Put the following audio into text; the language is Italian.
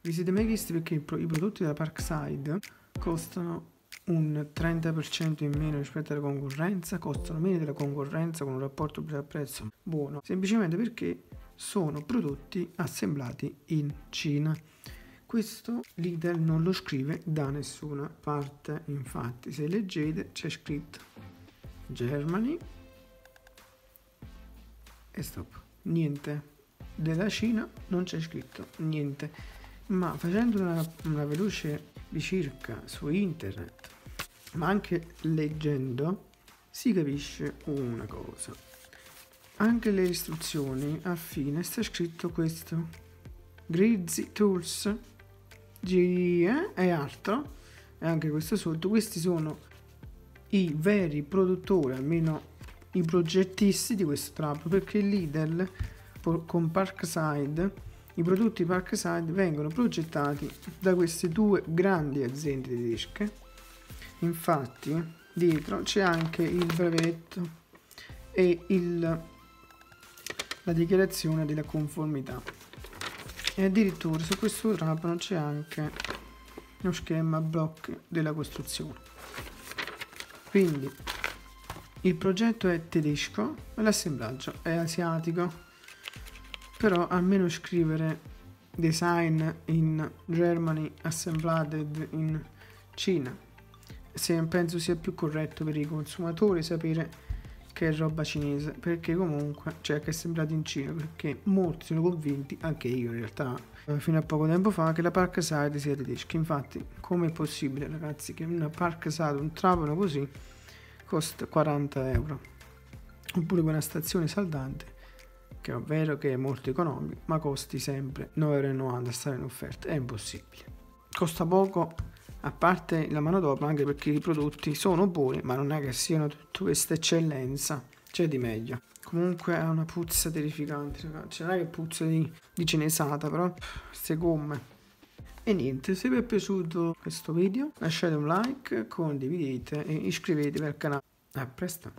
Vi siete mai visti perché i prodotti della Parkside costano un 30% in meno rispetto alla concorrenza, costano meno della concorrenza con un rapporto prezzo buono, semplicemente perché sono prodotti assemblati in Cina. Questo Lidl non lo scrive da nessuna parte, infatti se leggete c'è scritto Germany e stop, niente. Della Cina non c'è scritto niente, ma facendo una, una veloce ricerca su internet, ma anche leggendo, si capisce una cosa. Anche le istruzioni a fine sta scritto questo. Grizzly Tools GE e altro e anche questo sotto questi sono i veri produttori almeno i progettisti di questo trap perché Lidl con Parkside i prodotti Parkside vengono progettati da queste due grandi aziende tedesche. Infatti dietro c'è anche il brevetto e il, la dichiarazione della conformità. E addirittura su questo trapano c'è anche lo schema block della costruzione. Quindi il progetto è tedesco e l'assemblaggio è asiatico però almeno scrivere design in Germany assemblated in Cina. Se penso sia più corretto per i consumatori sapere che è roba cinese perché comunque cioè che è sembrato in Cina perché molti sono convinti anche io in realtà fino a poco tempo fa che la Parkside sia tedesca. Infatti come è possibile ragazzi che una Parkside un trapano così costa 40 euro? Oppure quella stazione saldante che è vero che è molto economico ma costi sempre 9,90 euro stare in offerta è impossibile. Costa poco a parte la manodopera anche perché i prodotti sono buoni ma non è che siano tutta questa eccellenza c'è di meglio. Comunque ha una puzza terrificante ragazzi non è che puzza di, di cenesata però queste gomme. E niente se vi è piaciuto questo video lasciate un like condividete e iscrivetevi al canale. A presto